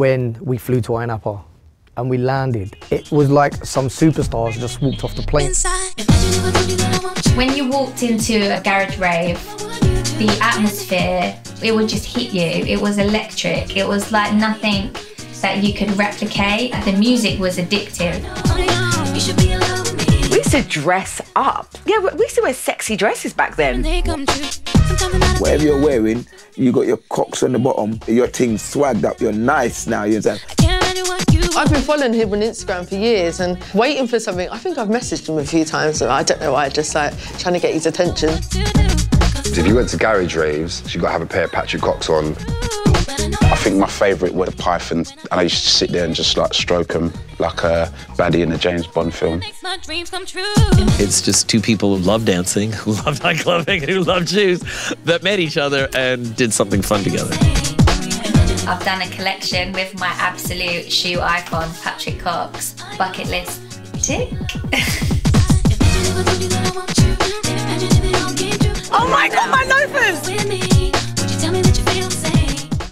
when we flew to Ayia and we landed. It was like some superstars just walked off the plane. When you walked into a garage rave, the atmosphere, it would just hit you. It was electric. It was like nothing that you could replicate. The music was addictive. We used to dress up. Yeah, we used to wear sexy dresses back then. Whatever you're wearing, you got your Cox on the bottom, your thing swagged up, you're nice now, you understand? I've been following him on Instagram for years and waiting for something. I think I've messaged him a few times and I don't know why, just like trying to get his attention. If you went to garage raves, you got to have a pair of Patrick Cox on. I think my favourite were the Pythons, and I used to sit there and just like stroke them like a baddie in a James Bond film. It's just two people who love dancing, who love nightclubbing, who love shoes, that met each other and did something fun together. I've done a collection with my absolute shoe icon, Patrick Cox. Bucket list tick.